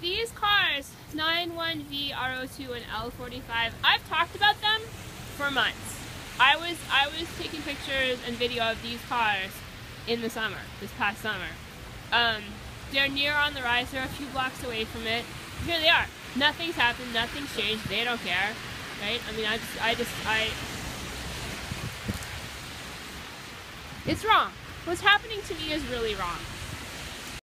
these cars, 91V, RO2, and L45, I've talked about them for months. I was I was taking pictures and video of these cars in the summer, this past summer. Um, they're near on the rise. They're a few blocks away from it. Here they are. Nothing's happened. Nothing's changed. They don't care, right? I mean, I just, I just, I. It's wrong. What's happening to me is really wrong.